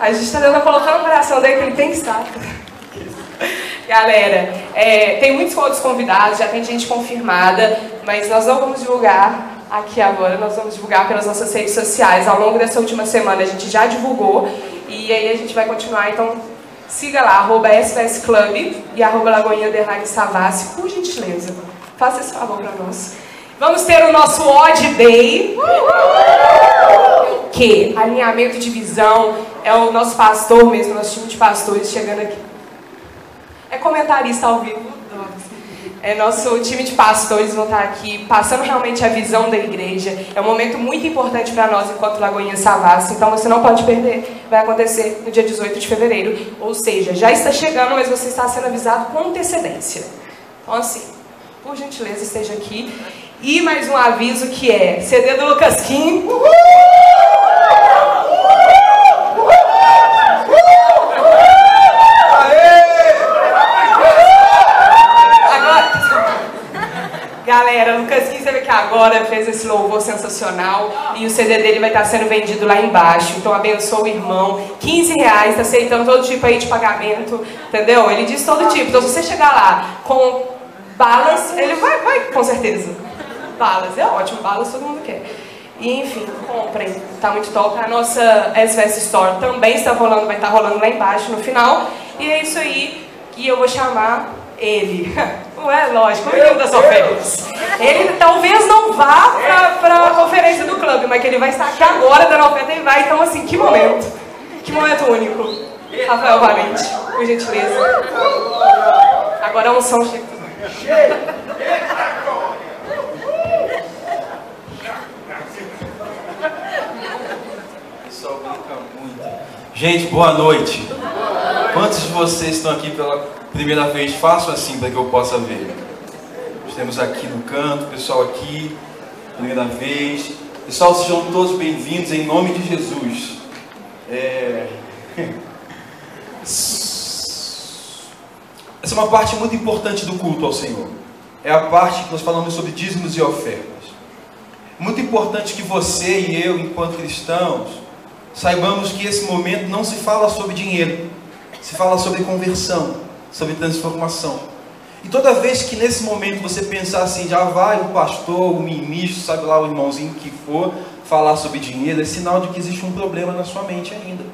A gente está tentando colocar no coração dele que ele tem que estar. Galera, é, tem muitos outros convidados, já tem gente confirmada, mas nós não vamos divulgar aqui agora, nós vamos divulgar pelas nossas redes sociais. Ao longo dessa última semana a gente já divulgou e aí a gente vai continuar, então siga lá, arroba Club e arroba Lagoinha Savassi, por gentileza. Faça esse favor para nós. Vamos ter o nosso Odd Day. Alinhamento de visão é o nosso pastor mesmo, nosso time de pastores chegando aqui. É comentarista ao vivo. É, nosso time de pastores vão estar aqui passando realmente a visão da igreja. É um momento muito importante para nós enquanto Lagoinha Savassi, então você não pode perder. Vai acontecer no dia 18 de fevereiro. Ou seja, já está chegando, mas você está sendo avisado com antecedência. Então, assim, por gentileza, esteja aqui. E mais um aviso que é CD do Lucas Kim. Uhul! Galera, Lucas Kim, você vê que agora fez esse louvor sensacional e o CD dele vai estar sendo vendido lá embaixo. Então abençoa o irmão. 15 reais, tá aceitando todo tipo aí de pagamento, entendeu? Ele diz todo tipo. Então se você chegar lá com balas, ele vai, vai com certeza. Balas, é ótimo, balas todo mundo quer. E enfim, comprem, tá muito top. A nossa SVS Store também está rolando, vai estar rolando lá embaixo no final. E é isso aí que eu vou chamar ele. Não é lógico, o menino das ofertas. Ele talvez não vá para a conferência do clube, mas que ele vai estar aqui agora dando oferta e vai. Então, assim, que momento. Que momento único. Rafael Valente, por gentileza. Agora é um som chega. Pessoal brinca muito. Gente, boa noite. Quantos de vocês estão aqui pela primeira vez? Façam assim para que eu possa ver. Temos aqui no canto, pessoal aqui, primeira vez. Pessoal, sejam todos bem-vindos em nome de Jesus. É... Essa é uma parte muito importante do culto ao Senhor. É a parte que nós falamos sobre dízimos e ofertas. Muito importante que você e eu, enquanto cristãos, saibamos que esse momento não se fala sobre dinheiro, se fala sobre conversão, sobre transformação. E toda vez que nesse momento você pensar assim, já vai o pastor, o ministro, sabe lá o irmãozinho que for, falar sobre dinheiro, é sinal de que existe um problema na sua mente ainda.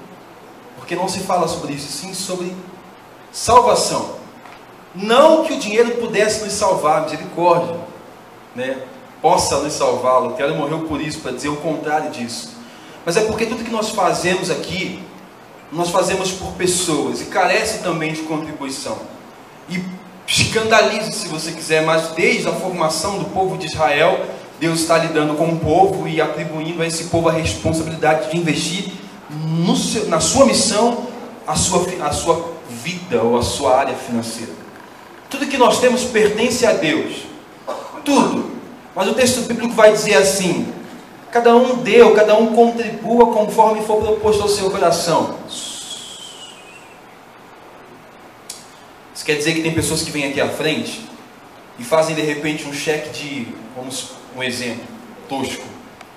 Porque não se fala sobre isso, sim sobre salvação. Não que o dinheiro pudesse nos salvar, misericórdia, né? possa nos salvá-lo. O Quero morreu por isso, para dizer o contrário disso. Mas é porque tudo que nós fazemos aqui, nós fazemos por pessoas e carece também de contribuição. E escandalize se você quiser, mas desde a formação do povo de Israel, Deus está lidando com o povo e atribuindo a esse povo a responsabilidade de investir seu, na sua missão a sua, a sua vida ou a sua área financeira. Tudo que nós temos pertence a Deus. Tudo. Mas o texto bíblico vai dizer assim: cada um deu, cada um contribua conforme for proposto ao seu coração. Isso quer dizer que tem pessoas que vêm aqui à frente e fazem de repente um cheque de, vamos, um exemplo tosco,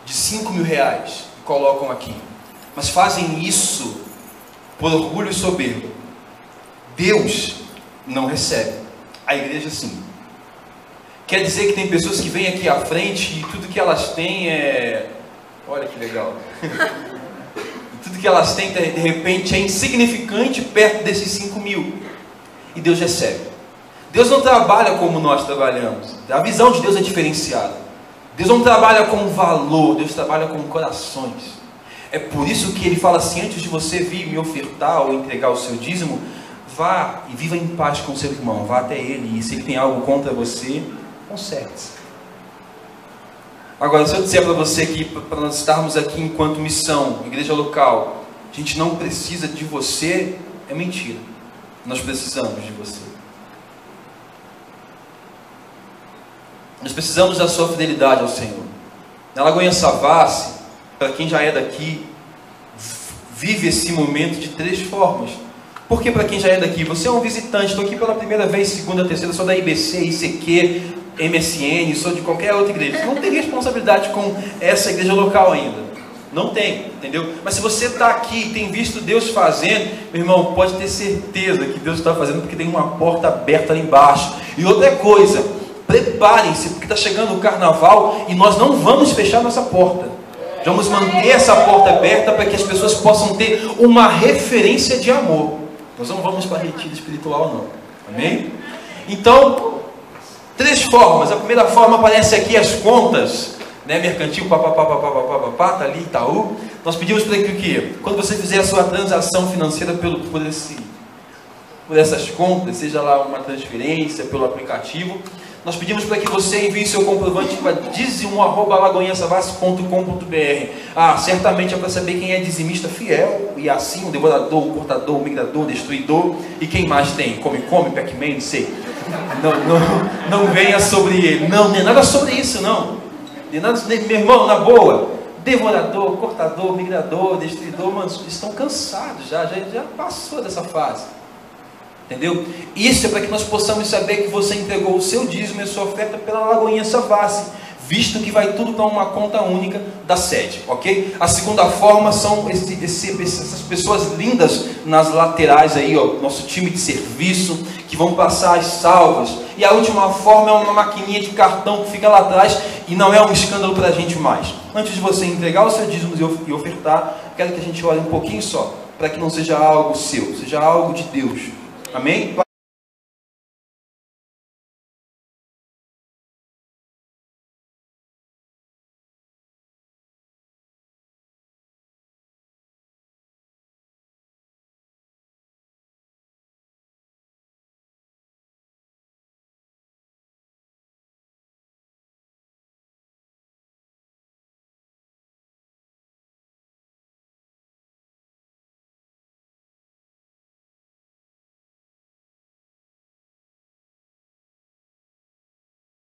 de 5 mil reais e colocam aqui. Mas fazem isso por orgulho e soberba. Deus não recebe. A igreja sim. Quer dizer que tem pessoas que vêm aqui à frente e tudo que elas têm é. Olha que legal. tudo que elas têm, de repente, é insignificante perto desses 5 mil. E Deus recebe. Deus não trabalha como nós trabalhamos. A visão de Deus é diferenciada. Deus não trabalha com valor, Deus trabalha com corações. É por isso que ele fala assim: antes de você vir me ofertar ou entregar o seu dízimo, vá e viva em paz com seu irmão, vá até ele, e se ele tem algo contra você, conserte. Agora, se eu disser para você que para nós estarmos aqui enquanto missão, igreja local, a gente não precisa de você, é mentira. Nós precisamos de você. Nós precisamos da sua fidelidade ao Senhor. Na Lagoinha Savassi, para quem já é daqui, vive esse momento de três formas. Porque para quem já é daqui, você é um visitante, estou aqui pela primeira vez, segunda, terceira, sou da IBC, ICQ, MSN, sou de qualquer outra igreja. Não tem responsabilidade com essa igreja local ainda. Não tem, entendeu? Mas se você está aqui e tem visto Deus fazendo, meu irmão, pode ter certeza que Deus está fazendo porque tem uma porta aberta ali embaixo. E outra coisa, preparem-se, porque está chegando o carnaval e nós não vamos fechar nossa porta. Vamos manter essa porta aberta para que as pessoas possam ter uma referência de amor. Nós não vamos para retiro espiritual, não. Amém? Então, três formas. A primeira forma aparece aqui as contas né, mercantil, papapá, papapá, papapá, tá ali, Itaú. Nós pedimos para que o quê? Quando você fizer a sua transação financeira pelo, por, esse, por essas contas, seja lá uma transferência pelo aplicativo, nós pedimos para que você envie seu comprovante para dizimum.lagoinhasavassi.com.br. Ah, certamente é para saber quem é dizimista fiel, e assim, o devorador, o cortador, o migrador, o destruidor, e quem mais tem? Come, come, Pac-Man, não sei. Não, não, não venha sobre ele. Não, nem nada sobre isso, não. De nada, meu irmão, na boa, devorador, cortador, migrador, destruidor, mano, estão cansados já, já, já passou dessa fase. Entendeu? Isso é para que nós possamos saber que você entregou o seu dízimo e a sua oferta pela Lagoinha Savassi, visto que vai tudo para uma conta única da sede, ok? A segunda forma são esse, esse, essas pessoas lindas nas laterais aí, ó, nosso time de serviço, que vão passar as salvas. E a última forma é uma maquininha de cartão que fica lá atrás e não é um escândalo para a gente mais. Antes de você entregar o seu dízimo e ofertar, quero que a gente olhe um pouquinho só, para que não seja algo seu, seja algo de Deus. Amém?